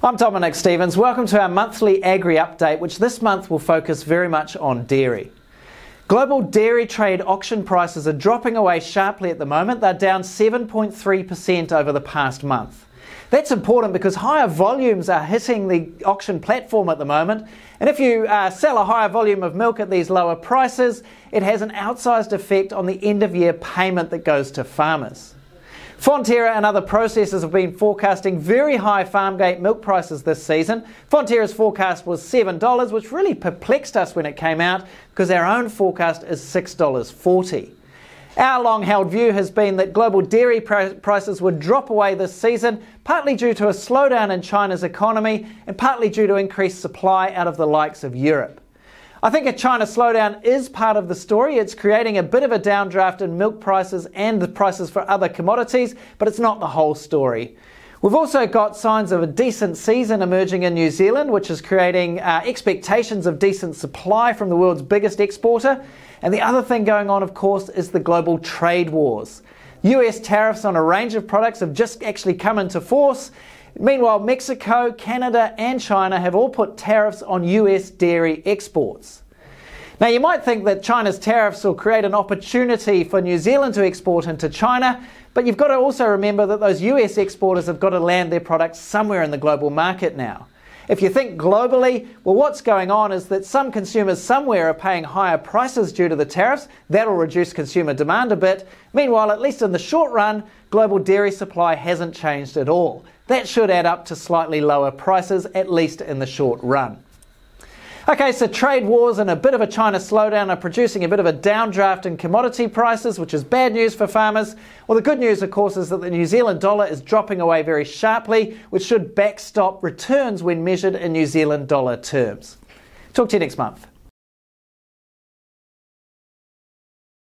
I'm Dominick Stephens. Welcome to our monthly Agri Update, which this month will focus very much on dairy. Global dairy trade auction prices are dropping away sharply at the moment. They're down 7.3% over the past month. That's important because higher volumes are hitting the auction platform at the moment. And if you uh, sell a higher volume of milk at these lower prices, it has an outsized effect on the end of year payment that goes to farmers. Fonterra and other processors have been forecasting very high farmgate milk prices this season. Fonterra's forecast was $7, which really perplexed us when it came out because our own forecast is $6.40. Our long held view has been that global dairy prices would drop away this season, partly due to a slowdown in China's economy and partly due to increased supply out of the likes of Europe. I think a China slowdown is part of the story. It's creating a bit of a downdraft in milk prices and the prices for other commodities, but it's not the whole story. We've also got signs of a decent season emerging in New Zealand, which is creating uh, expectations of decent supply from the world's biggest exporter. And the other thing going on, of course, is the global trade wars. US tariffs on a range of products have just actually come into force, Meanwhile, Mexico, Canada, and China have all put tariffs on US dairy exports. Now, you might think that China's tariffs will create an opportunity for New Zealand to export into China, but you've got to also remember that those US exporters have got to land their products somewhere in the global market now. If you think globally, well, what's going on is that some consumers somewhere are paying higher prices due to the tariffs. That'll reduce consumer demand a bit. Meanwhile, at least in the short run, global dairy supply hasn't changed at all. That should add up to slightly lower prices, at least in the short run. Okay, so trade wars and a bit of a China slowdown are producing a bit of a downdraft in commodity prices, which is bad news for farmers. Well, the good news, of course, is that the New Zealand dollar is dropping away very sharply, which should backstop returns when measured in New Zealand dollar terms. Talk to you next month.